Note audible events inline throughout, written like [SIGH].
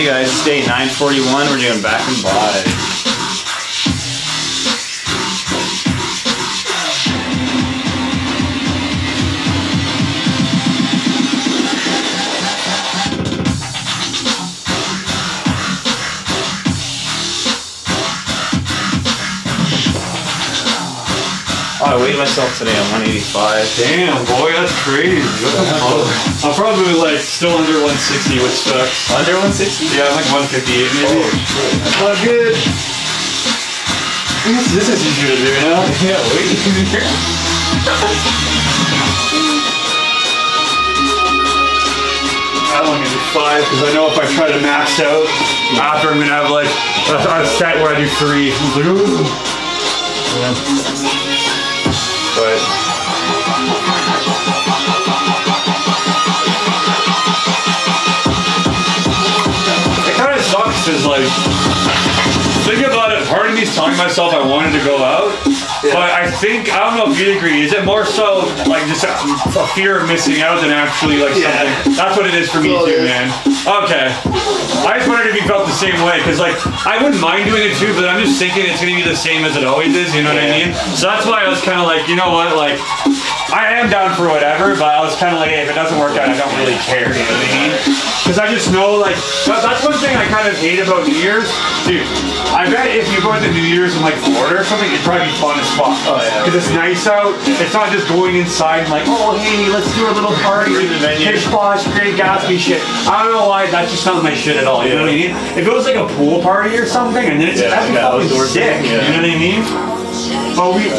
Hey guys, it's day 941. We're doing back and buy. I weighed myself today on 185. Damn, boy, that's crazy. What the fuck? I'm probably like still under 160, which sucks. Under 160? Yeah, I'm like 158 maybe. Oh. That's not good. This, this is easier to do now. [LAUGHS] Yeah, wait. I don't need to five because I know if I try to max out after I'm gonna have like a, a set where I do three. I'm because like think about it. Part of me's telling myself I wanted to go out, but I think I don't know if you'd agree. Is it more so like just a, a fear of missing out than actually like Yeah. something? That's what it is for me too, yeah. man. Okay, I just wondered if you felt the same way because like I wouldn't mind doing it too, but I'm just thinking it's gonna be the same as it always is. You know what I mean? So that's why I was kind of like, you know what, like. I am down for whatever, but I was kind of like, hey, if it doesn't work out, I don't really care. You know what I mean? Because I just know, like, that, that's one thing I kind of hate about New Year's, dude. I bet if you go to New Year's in like Florida or something, it'd probably be fun as fuck. Oh, yeah. Because it's nice out. It's not just going inside and like, oh hey, let's do a little party. The venue. Great Gatsby shit. I don't know why that's just not my shit at all. You know what I mean? If it was like a pool party or something, and then it's Yeah, that'd be like fucking outdoor sick. yeah. You know what I mean? But we,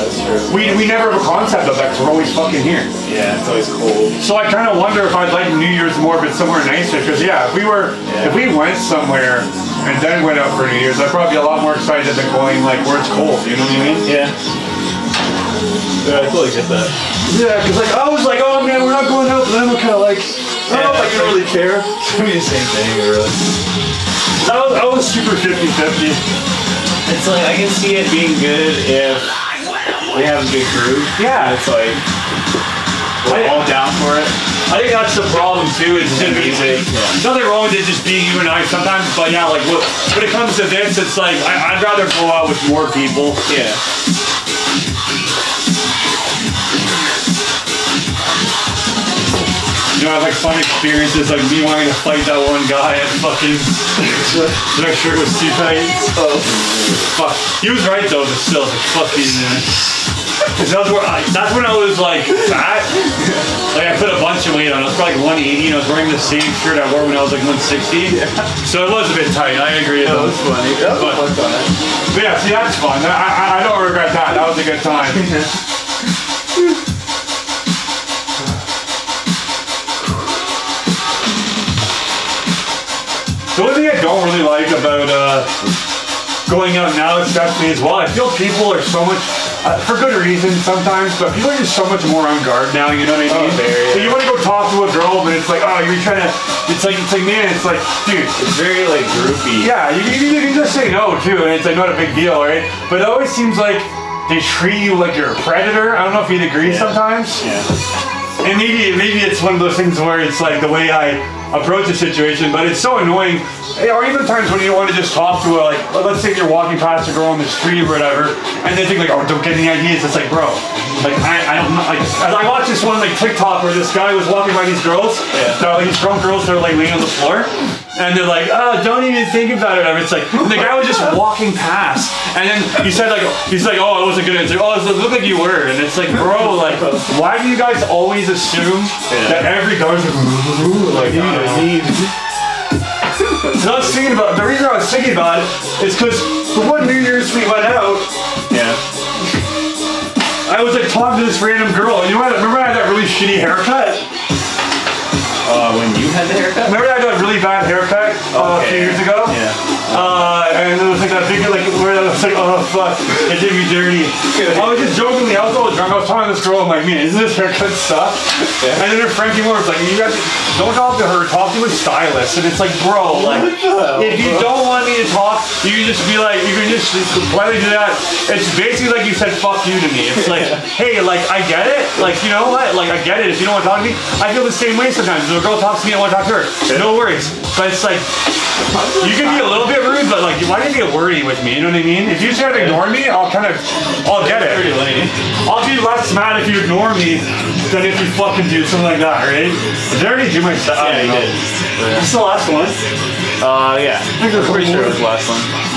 we we never have a concept of that because we're always fucking here. yeah, it's always cold. So I kind of wonder if I'd like New Year's more if it's somewhere nicer. Because yeah, if we were, Yeah. if we went somewhere and then went out for New Year's, I'd probably be a lot more excited than going like where it's cold. You know what I mean? Yeah. Yeah, I totally get that. Yeah, because like I was like, oh man, we're not going out, but then we're kind of like, don't if I can really care. It's gonna be the same thing, really. I was, I was super 50-50. It's like I can see it being good if we have a good group. Yeah. It's like we're all down for it. I think that's the problem too. Is Yeah, if it's- music, yeah. nothing wrong with it just being you and I sometimes, but yeah, like when it comes to this, it's like I, I'd rather go out with more people. Yeah. You know, I have like fun experiences, like me wanting to fight that one guy at fucking. Their shirt was too tight. Oh, Fuck. He was right though, but still, like, fucking. Uh, Cause that's where I, that's when I was like fat. Like I put a bunch of weight on. I was probably like 180, and I was wearing the same shirt I wore when I was like 160. So it was a bit tight. I agree. that was funny. That was But- fun time. But yeah, see, that's fun. I, I, I don't regret that. That was a good time. The only thing I don't really like about uh, going out now, especially as well, I feel people are so much, uh, for good reason sometimes, but people are just so much more on guard now. You know what I mean? Oh, very, So you want to go talk to a girl, but it's like, oh, you're trying to. It's like, it's like, man, it's like, dude, It's very like groupy. yeah, you, you, you can just say no too, and it's like not a big deal, right? But it always seems like they treat you like you're a predator. I don't know if you'd agree sometimes. Yeah. And maybe maybe it's one of those things where it's like the way I approach a situation, but it's so annoying. Or even times when you want to just talk to a like, let's say you're walking past a girl on the street or whatever, and they think like, oh, don't get any ideas. It's like, bro, like I, I don't know. Like I watched this one like TikTok where this guy was walking by these girls. Yeah. They're like these drunk girls. They're like laying on the floor. And they're like, oh, don't even think about it. It's like and the guy was just walking past, and then he said like, he's like, oh, I wasn't gonna. It's like, oh, it looked like you were, and it's like, bro, like, why do you guys always assume that every guy's like, [LAUGHS] like, know, need. I was thinking about the reason I was thinking about it is because the one New Year's we went out, Yeah. I was like talking to this random girl. You know what? Remember I had that really shitty haircut? Uh, when you had the haircut. Remember I had that really bad haircut uh, a few years ago? Yeah. Uh, And it was like that big, like, where I was like, oh fuck, it did me dirty. I was just jokingly, I was all drunk, I was talking to this girl, I'm like, man, isn't this haircut suck? And then her friend came over, was like, you guys, don't talk to her, talk to a stylist. And it's like, bro, like, if you don't want me to talk, you can just be like, you can just politely do that. It's basically like you said, fuck you to me. It's like, hey, like, I get it. Like, you know what? Like, I get it. If you don't want to talk to me, I feel the same way sometimes. A girl talks to me, I want to talk to her. No worries. But it's like, you can be a little bit rude, but like, why do you get wordy with me? You know what I mean? If you to ignore me, I'll kind of, I'll get it. I'll be less mad if you ignore me than if you fucking do something like that, right? Did I already do my stuff? Yeah, you did. This is the last one. Uh, yeah. I'm pretty sure it was the last one.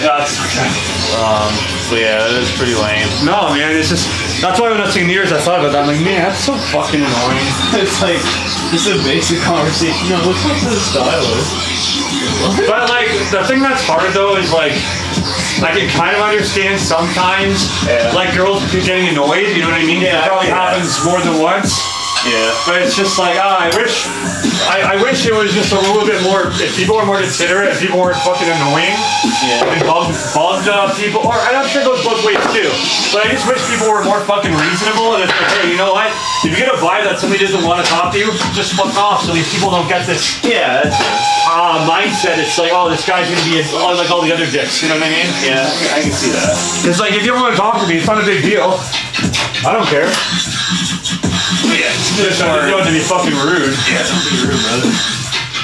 Yeah, okay. Um, so yeah, that is pretty lame. No, man, it's just, that's why when I was seeing the years, I thought about that. I'm like, man, that's so fucking annoying. [LAUGHS] It's like just a basic conversation. No, talk to the stylist. But like, the thing that's hard though is like, I can kind of understand sometimes, Yeah. like girls getting annoyed, you know what I mean? Yeah, It probably yeah. happens more than once. Yeah. But it's just like, ah, I wish, I, I wish it was just a little bit more, if people were more considerate, if people weren't fucking annoying, Yeah. and bugged, bugged uh, people, or and I'm sure it goes both ways too. But I just wish people were more fucking reasonable, and it's like, hey, you know what? If you get a vibe that somebody doesn't want to talk to you, just fuck off so these people don't get this Yeah, that's uh, mindset. It's like, oh, this guy's gonna be oh, like all the other dicks, you know what I mean? Yeah, I can see that. It's like, if you don't want to talk to me, it's not a big deal. I don't care. Yeah, Just not doing to be fucking rude. Yeah, don't be rude, brother.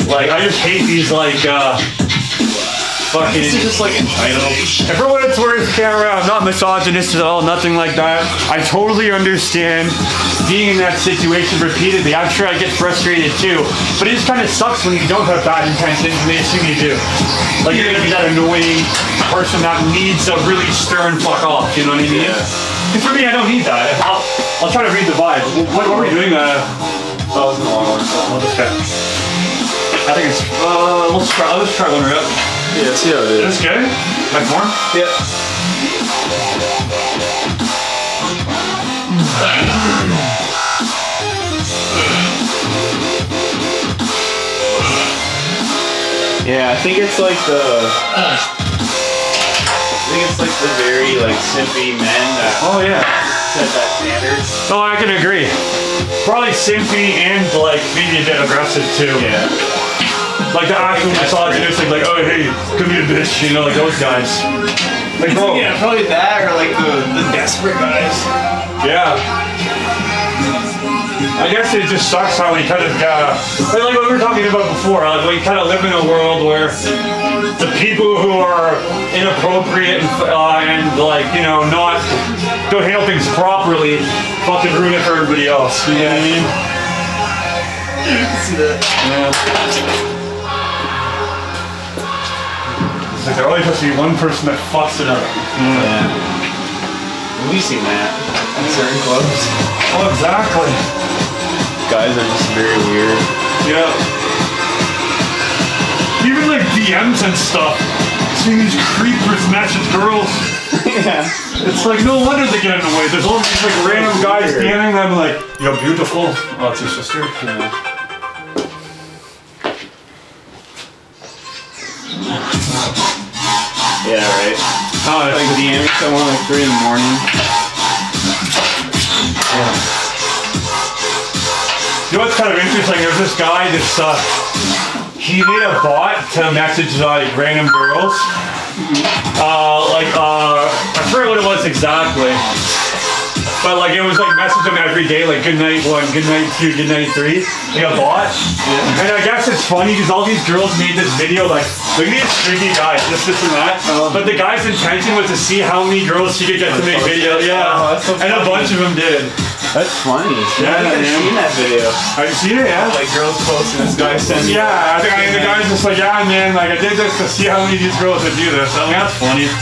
Like, I just hate these, like, uh, fucking. This is just like entitled. And for what it's worth, Kara, I'm not misogynist at all, nothing like that. I totally understand being in that situation repeatedly. I'm sure I get frustrated too. But it just kind of sucks when you don't have bad intentions and they assume you do. Like you're gonna be that annoying person that needs a really stern fuck off, you know what I mean? Yeah. Because for me, I don't need that. I'll, I'll try to read the vibe. What, what are we doing? Uh, Oh, it's a long one. I'll just get. I think it's. Uh, let's try. Let's try one right up. Yeah, see how it This good? Like more? Yeah. Yeah, I think it's like the. I think it's like the very like simpy men that Oh yeah. set that standard. Oh, I can agree. Probably simpy and like maybe a bit aggressive too. Yeah. Like the actual misogynistic, like, oh hey, come here, bitch, you know, like those guys. Like, bro, Yeah, probably that or like the, the desperate guys. yeah. I guess it just sucks how we kind of, uh, like what we were talking about before, like we kind of live in a world where the people who are inappropriate and, uh, and like, you know, not, don't handle things properly, fucking ruin it for everybody else. You know what I mean? See that? Yeah. It's like there always has to be one person that fucks it another. Yeah. We've seen that in certain clubs. Oh, exactly. Guys are just very weird. Yeah. Even like DMs and stuff. Seeing these creepers message girls. [LAUGHS] yeah. It's like no wonder they get in the way. There's all these like random guys DMing them like, you're beautiful. Oh, it's your sister. Yeah, Yeah, right. Oh, Like DMing someone like three in the morning. What's kind of interesting? There's this guy that's uh, he made a bot to message like random girls. Uh, like uh, I forget what it was exactly, but like it was like message them every day, like good night one, good night two, good night three, like a bot. And I guess it's funny because all these girls made this video like, look at these freaky guys, this, this, and that. but the guy's intention was to see how many girls he could get to make video. Yeah, Oh, so and a bunch of them did. That's funny. Yeah, I haven't man. seen that video. Have you seen it? Yeah. Like girls posting this guy sending. Yeah, I think I, the guy's just like, yeah, man, like I did this to see how many of these girls would do this. I mean, that's funny.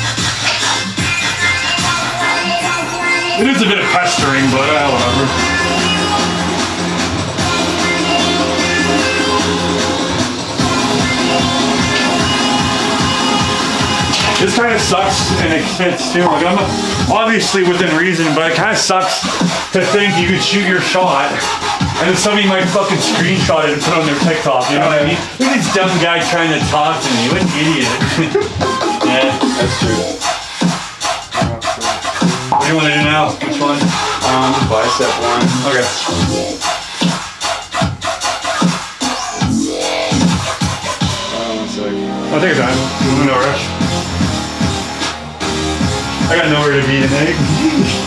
It is a bit of pestering, but uh, whatever. This kind of sucks in a sense too. Like I'm obviously within reason, but it kind of sucks to think you could shoot your shot And then somebody might fucking screenshot it and put it on their TikTok. You know what I mean? Look at this dumb guy trying to talk to me. What an idiot. [LAUGHS] Yeah, that's true. What do you want to do now? Which one? Um, bicep one. Okay. I'll take your time. No rush. I got nowhere to be tonight.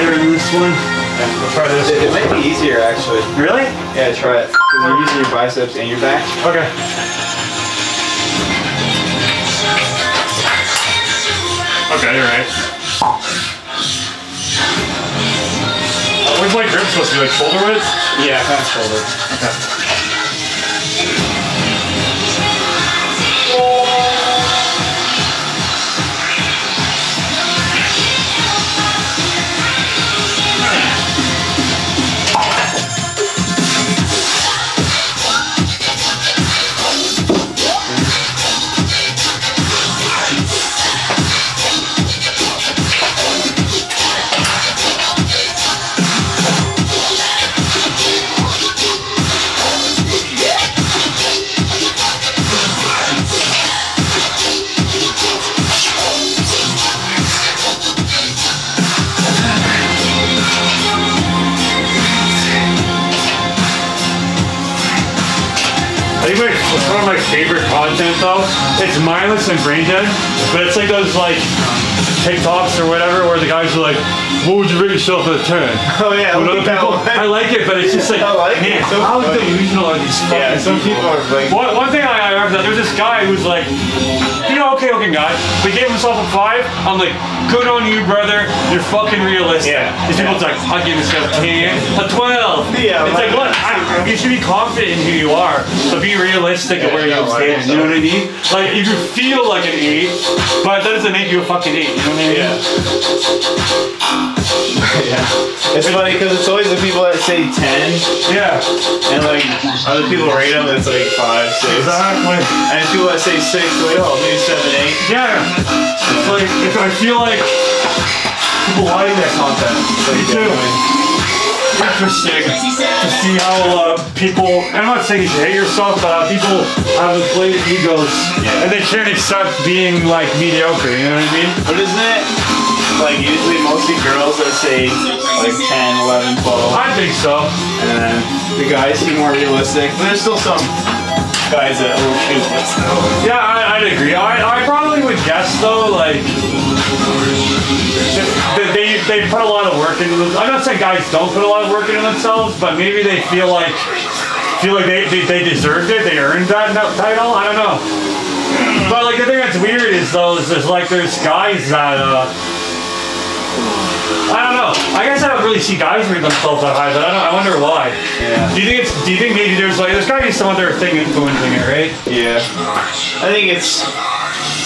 Lighter in this one. We'll try this. It, it might be easier actually. Really? Yeah, try it. Because you're using your biceps and your back. Okay. Okay, you're right. Uh, where's my grip supposed to be? Like shoulder width? Yeah, kind of shoulder. I And brain dead, but it's like those like TikToks or whatever where the guys are like, "What would you rate yourself out of 10? [LAUGHS] Oh yeah, With other people. I like it, but it's just like, [LAUGHS] I like it. man, It's so how funny. delusional are these fucking Yeah, some people are like, One, one thing I, I remember that there's this guy who's like, you know, okay looking guy, but he gave himself a five. I'm like, good on you, brother. You're fucking realistic. Yeah. These people's like, I give myself a 10, a 12. Yeah, It's like, what? I, you should be confident in who you are, but be realistic of Yeah, where you stand. You know what I mean? Like, you can feel like an eight, but that doesn't make you a fucking eight. You know I mean? yeah. yeah. It's funny because it's always the people that say 10 Yeah. and like other people rate them, it's like 5, 6. Exactly. And people that say 6, like, oh, maybe 7, 8. Yeah. It's like, if I feel like people like that content. Me too. Interesting to see how uh, people, I'm not saying you should hate yourself, but how people have inflated egos Yeah. and they can't accept being like mediocre, you know what I mean? But isn't it like usually mostly girls that say like 10, 11, 12? I think so. And then the guys seem more realistic. But there's still some guys that overshoot, but still. Yeah, I, I'd agree. I, I probably would guess though, like they, put a lot of work into. them. I'm not saying guys don't put a lot of work into themselves, but maybe they feel like feel like they, they, they deserved it. They earned that no- title. I don't know. But like the thing that's weird is though is there's like there's guys that uh. I don't know. I guess I don't really see guys rate themselves that high, but I don't. I wonder why. Yeah. Do you think it's? Do you think maybe there's like there's gotta be some other thing influencing it, right? Yeah. I think it's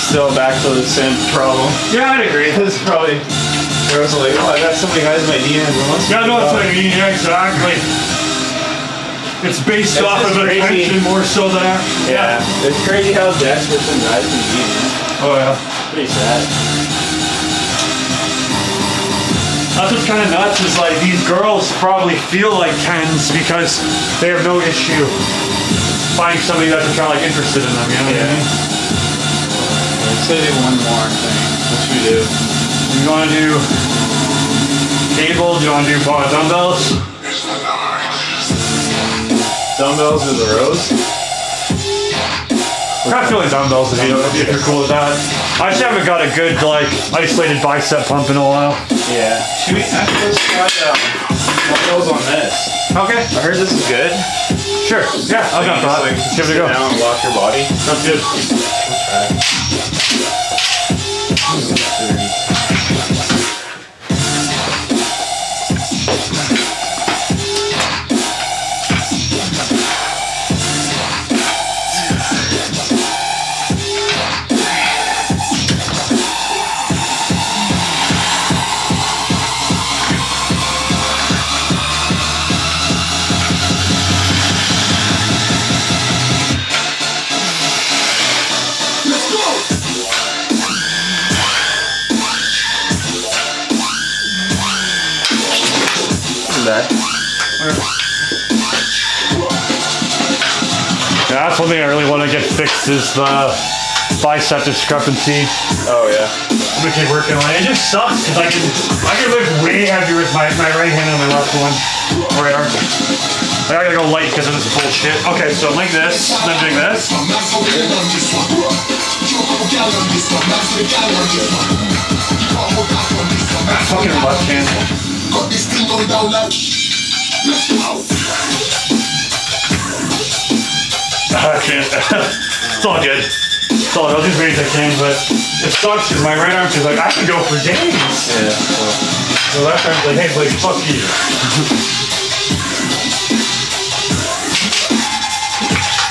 still back to the simp problem. Yeah, I'd agree. [LAUGHS] It's probably girls are like, oh, I got so many guys in my DMs. Must Yeah, no, that's God. what I. Yeah, exactly. It's based It's off just of crazy. attention more so than that. Yeah. It's crazy how desperate some guys can be. Oh yeah. Pretty sad. That's what's kind of nuts is like these girls probably feel like tens because they have no issue finding somebody that's kind of like interested in them. You know what I mean? Let's say one more thing. What should we do? You want to do cable? Do you want to do bar dumbbells? Dumbbells or the rows? Kind of feeling dumbbells if, you, if you're cool with that. I just haven't got a good like isolated bicep pump in a while. Yeah. Should we actually try um, dumbbells on this? Okay. I heard this is good. Sure. Yeah, I'll You go for just, that. give it a go. down and lock your body. Sounds good. Try. One thing I really want to get fixed is the bicep discrepancy. Oh yeah. I'm gonna keep working on it. It just sucks because I can I can lift way heavier with my, my right hand than my left one. Or right arm. I gotta go light because of this bullshit. Okay, so I'm like this, and I'm doing this. Fucking left hand. It's all good. It's all good. I'll do as many as I can, but it sucks because my right arm's just like, I can go for days. Yeah. well, The left arm's like, hey, Blake, fuck you.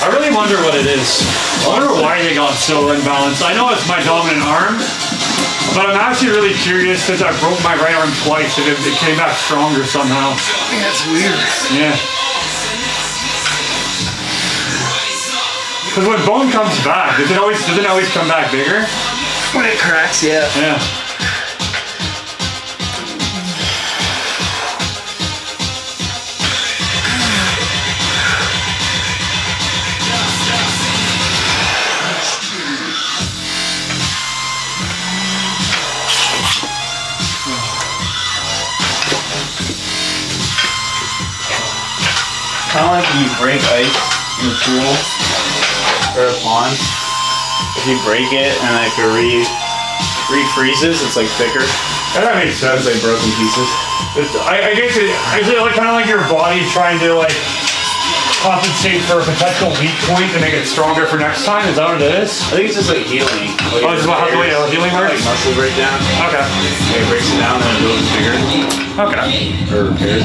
I really wonder what it is. I wonder why they got so imbalanced. I know it's my dominant arm, but I'm actually really curious because I broke my right arm twice and it, it came back stronger somehow. That's weird. Yeah. Because when bone comes back, does it always does it always come back bigger? When it cracks, yeah. Yeah. Kind of like when you break ice in the pool or a pond. If you break it and like it re refreezes, it's like thicker. That makes sense. It's like broken pieces. It's, I, I guess it, like kind of like your body trying to like compensate for a potential weak point to make it stronger for next time. Is that what it is? I think it's just like healing. Like Oh, it's about how the way healing Like works? muscle breakdown. Okay. Like it breaks it down and it builds bigger. Okay. Or repairs.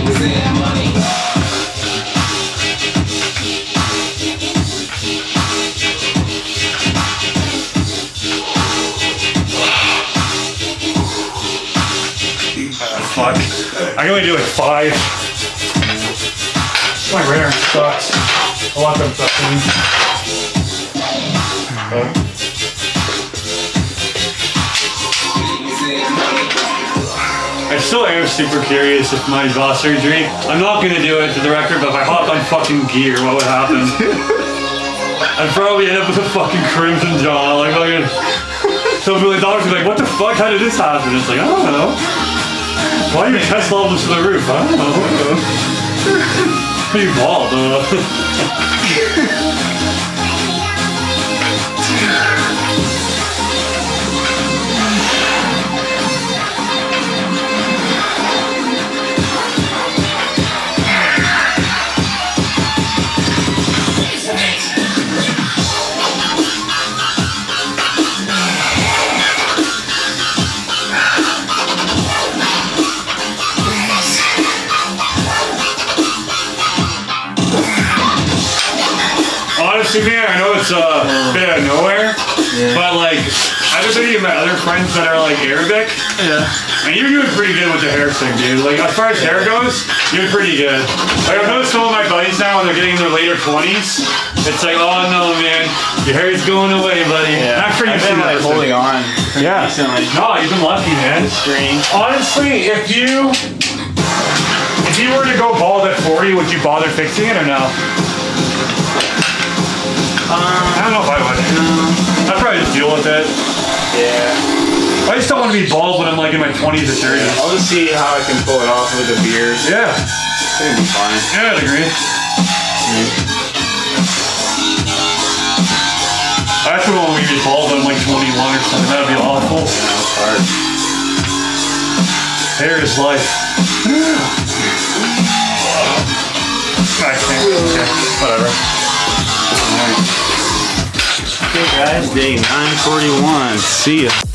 I can only do like five. My arm sucks. I want them fucking. I still am super curious if my jaw surgery. I'm not gonna do it to the record, but if I hopped on fucking gear, what would happen? [LAUGHS] I'd probably end up with a fucking crimson jaw, like fucking. So the doctors be like, "What the fuck? How did this happen?" It's like I don't know. Why are your test levels to the roof? I don't know. you bald, uh. [LAUGHS] I've about other friends that are like Arabic, Yeah. and you're doing pretty good with the hair thing, dude. Like, as far as hair goes, you're pretty good. Like, I've noticed some of my buddies now when they're getting in their later 20s, it's like, oh no, man, your hair's going away, buddy. Yeah. I'm sure I've you've been like holding on Yeah. recently. No, you've been lucky, man. Honestly, if you if you were to go bald at 40, would you bother fixing it or no? Um, I don't know if I would. I'd probably just deal with it. Yeah. I just don't want to be bald when I'm like in my 20s or 30s. I'll just see how I can pull it off with a beard. Yeah, It'll be fine. yeah, I'd agree. I actually want to be bald when I'm like 21 or something. That'd be awful. Yeah, it's hard. Hair is life. [GASPS] I can't. Okay, whatever. Okay, guys, day 941. See ya.